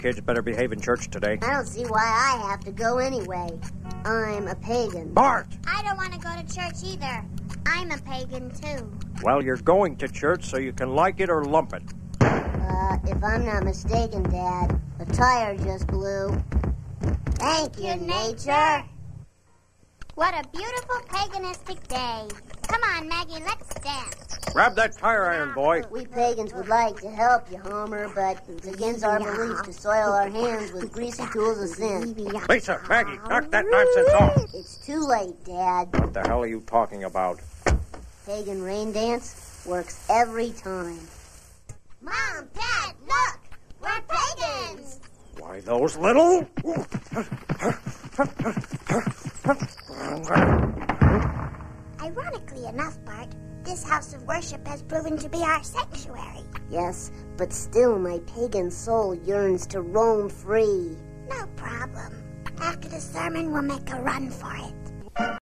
kids better behave in church today. I don't see why I have to go anyway. I'm a pagan. Bart! I don't want to go to church either. I'm a pagan too. Well, you're going to church so you can like it or lump it. Uh, if I'm not mistaken, Dad, the tire just blew. Thank you, nature. What a beautiful paganistic day. Come on, Maggie, let's dance. Grab that tire iron, boy. We pagans would like to help you, Homer, but it's against our beliefs to soil our hands with greasy tools of sin. Lisa, Maggie, knock that nonsense off. It's too late, Dad. What the hell are you talking about? Pagan rain dance works every time. Mom, Dad, look! We're pagans! Why, those little. Ironically enough, Bart, this house of worship has proven to be our sanctuary. Yes, but still my pagan soul yearns to roam free. No problem. After the sermon, we'll make a run for it.